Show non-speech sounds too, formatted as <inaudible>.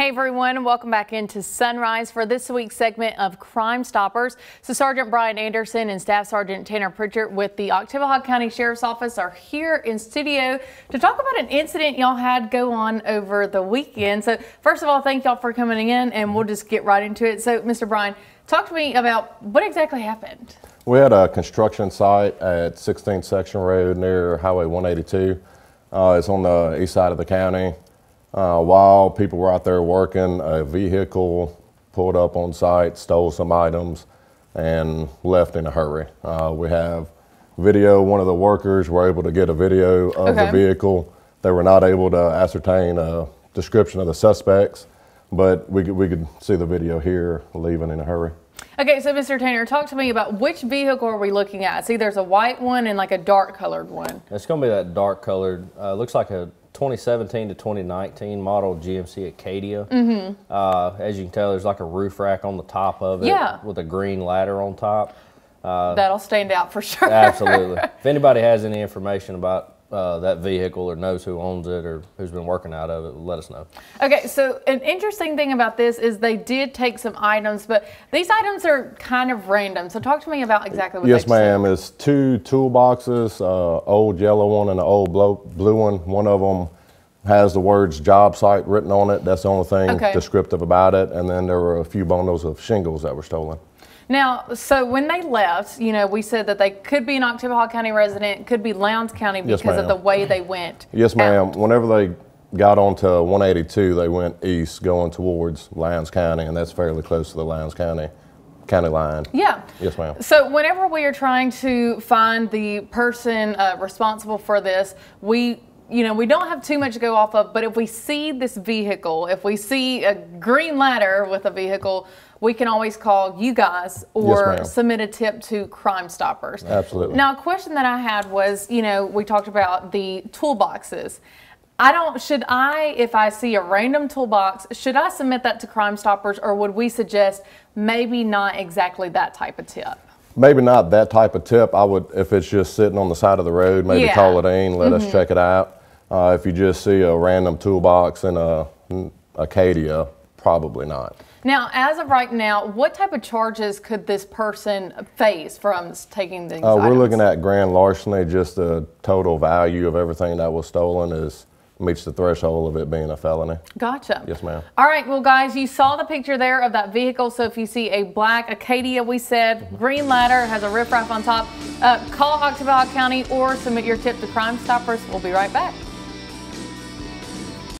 everyone, welcome back into Sunrise for this week's segment of Crime Stoppers. So Sergeant Bryan Anderson and Staff Sergeant Tanner Preacher with the Oktibbeha County Sheriff's Office are here in studio to talk about an incident y'all had go on over the weekend. So first of all, thank y'all for coming in and we'll just get right into it. So Mr. Bryan, talk to me about what exactly happened. We had a construction site at 16th Section Road near Highway 182. Uh, it's on the east side of the county. Uh, while people were out there working, a vehicle pulled up on site, stole some items, and left in a hurry. Uh, we have video. One of the workers were able to get a video of Okay. the vehicle. They were not able to ascertain a description of the suspects, but we could, we could see the video here leaving in a hurry. Okay, so Mr. Tanner, talk to me about which vehicle are we looking at? See, there's a white one and like a dark colored one. It's going to be that dark colored. Uh, looks like a 2017 to 2019 model GMC Acadia. Mm-hmm. Uh, as you can tell, there's like a roof rack on the top of it Yeah. with a green ladder on top. That'll stand out for sure. Absolutely. <laughs> if anybody has any information about uh, that vehicle or knows who owns it or who's been working out of it, let us know. Okay, so an interesting thing about this is they did take some items, but these items are kind of random. So talk to me about exactly what Yes, they took. ma'am. It's two toolboxes, uh, old yellow one and an old blue one. One of them has the words job site written on it. That's the only thing Okay. descriptive about it. And then there were a few bundles of shingles that were stolen. Now, so when they left, you know, we said that they could be an Oktibbeha County resident, could be Lowndes County Yes, because of the way they went. Yes, ma'am. Whenever they got onto 182, they went east going towards Lowndes County, and that's fairly close to the Lowndes County county line. Yeah. Yes, ma'am. So whenever we are trying to find the person uh, responsible for this, we you know we don't have too much to go off of. But if we see this vehicle, if we see a green ladder with a vehicle, we can always call you guys or ma'am. submit a tip to Crime Stoppers. Absolutely. Now, a question that I had was, you know, we talked about the toolboxes. I don't, should I, if I see a random toolbox, should I submit that to Crime Stoppers or would we suggest maybe not exactly that type of tip? Maybe not that type of tip. I would, if it's just sitting on the side of the road, maybe Yeah. call it in, let us mm-hmm. check it out. Uh, if you just see a random toolbox in a Acadia, probably not. Now, as of right now, what type of charges could this person face from taking these Uh, we're items? looking at grand larceny. Just the total value of everything that was stolen is meets the threshold of it being a felony. Gotcha. Yes, ma'am. All right, well, guys, you saw the picture there of that vehicle. So if you see a black Acadia, we said, green ladder, has a riffraff on top, uh, call Oktibbeha County or submit your tip to Crime Stoppers. We'll be right back.